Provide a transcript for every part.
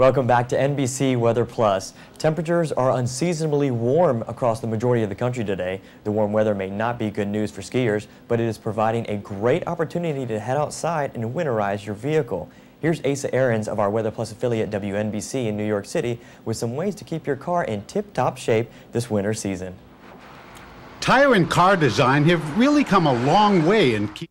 Welcome back to NBC Weather Plus. Temperatures are unseasonably warm across the majority of the country today. The warm weather may not be good news for skiers, but it is providing a great opportunity to head outside and winterize your vehicle. Here's Asa Aarons of our Weather Plus affiliate WNBC in New York City with some ways to keep your car in tip-top shape this winter season. Tire and car design have really come a long way in keeping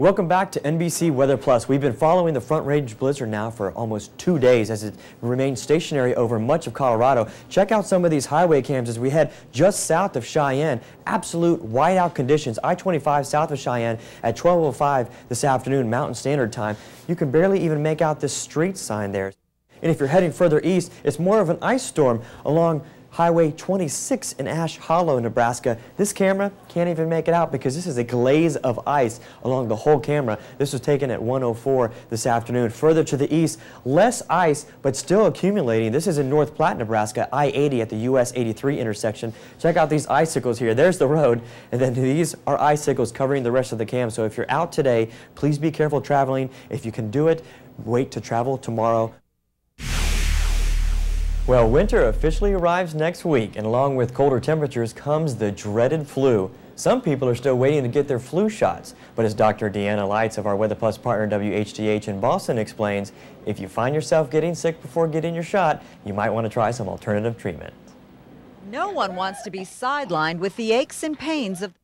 Welcome back to NBC Weather Plus. We've been following the front range blizzard now for almost two days as it remains stationary over much of Colorado. Check out some of these highway cams as we head just south of Cheyenne. Absolute whiteout conditions. I-25 south of Cheyenne at 12.05 this afternoon Mountain Standard Time. You can barely even make out this street sign there. And if you're heading further east, it's more of an ice storm along Highway 26 in Ash Hollow, Nebraska. This camera can't even make it out because this is a glaze of ice along the whole camera. This was taken at 104 this afternoon. Further to the east, less ice, but still accumulating. This is in North Platte, Nebraska, I-80 at the US 83 intersection. Check out these icicles here. There's the road, and then these are icicles covering the rest of the cam. So if you're out today, please be careful traveling. If you can do it, wait to travel tomorrow. Well, winter officially arrives next week, and along with colder temperatures comes the dreaded flu. Some people are still waiting to get their flu shots, but as Dr. Deanna Lights of our Weather Plus partner WHDH in Boston explains, if you find yourself getting sick before getting your shot, you might want to try some alternative treatment. No one wants to be sidelined with the aches and pains of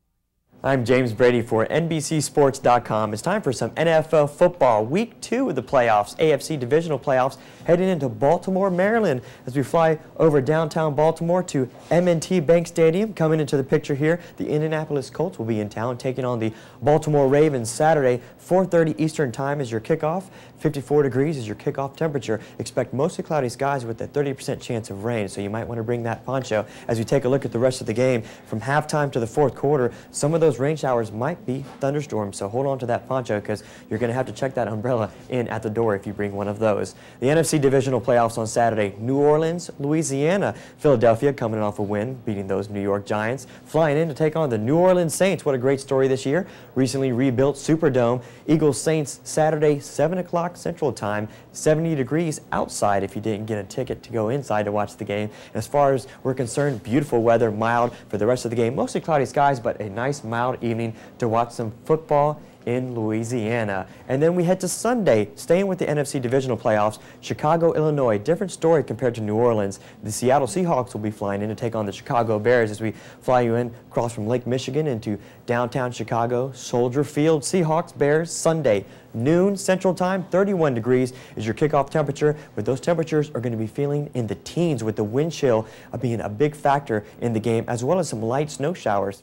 I'm James Brady for NBCSports.com. It's time for some NFL football. Week two of the playoffs, AFC divisional playoffs, heading into Baltimore, Maryland as we fly over downtown Baltimore to M&T Bank Stadium. Coming into the picture here, the Indianapolis Colts will be in town taking on the Baltimore Ravens Saturday, 4.30 Eastern Time is your kickoff. 54 degrees is your kickoff temperature. Expect mostly cloudy skies with a 30% chance of rain, so you might want to bring that poncho. As we take a look at the rest of the game, from halftime to the fourth quarter, some of those those rain showers might be thunderstorms, so hold on to that poncho because you're going to have to check that umbrella in at the door if you bring one of those. The NFC Divisional Playoffs on Saturday, New Orleans, Louisiana. Philadelphia coming off a win, beating those New York Giants, flying in to take on the New Orleans Saints. What a great story this year. Recently rebuilt Superdome. Eagles Saints Saturday, 7 o'clock Central Time, 70 degrees outside if you didn't get a ticket to go inside to watch the game. As far as we're concerned, beautiful weather, mild for the rest of the game. Mostly cloudy skies, but a nice mild evening to watch some football in Louisiana. And then we head to Sunday, staying with the NFC Divisional Playoffs, Chicago, Illinois. Different story compared to New Orleans. The Seattle Seahawks will be flying in to take on the Chicago Bears as we fly you in across from Lake Michigan into downtown Chicago, Soldier Field. Seahawks, Bears, Sunday, noon Central Time, 31 degrees is your kickoff temperature. But those temperatures are going to be feeling in the teens with the wind chill uh, being a big factor in the game, as well as some light snow showers.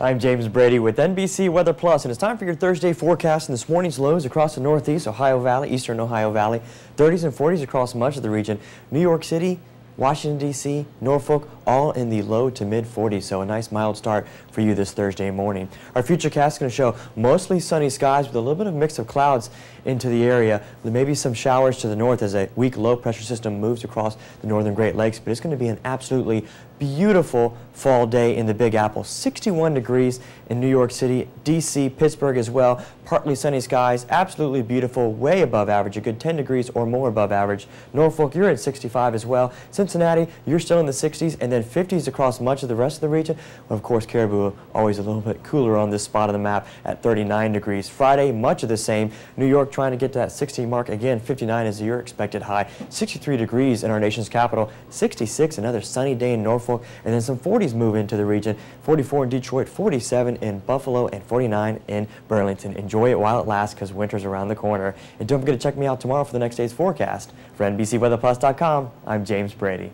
I'm James Brady with NBC Weather Plus, and it's time for your Thursday forecast and this morning's lows across the Northeast, Ohio Valley, Eastern Ohio Valley, 30s and 40s across much of the region. New York City, Washington, D.C., Norfolk, all in the low to mid 40s, so a nice mild start for you this Thursday morning. Our future cast is going to show mostly sunny skies with a little bit of mix of clouds into the area. There may be some showers to the north as a weak low pressure system moves across the northern Great Lakes, but it's going to be an absolutely beautiful fall day in the Big Apple. 61 degrees in New York City, D.C., Pittsburgh as well. Partly sunny skies, absolutely beautiful, way above average, a good 10 degrees or more above average. Norfolk, you're at 65 as well. Cincinnati, you're still in the 60s, and then 50s across much of the rest of the region. Well, of course, Caribou, always a little bit cooler on this spot of the map at 39 degrees. Friday, much of the same. New York trying to get to that 60 mark. Again, 59 is your expected high. 63 degrees in our nation's capital. 66, another sunny day in Norfolk. And then some 40s move into the region. 44 in Detroit, 47 in Buffalo, and 49 in Burlington. Enjoy it while it lasts because winter's around the corner. And don't forget to check me out tomorrow for the next day's forecast. For NBCWeatherPlus.com, I'm James Brady.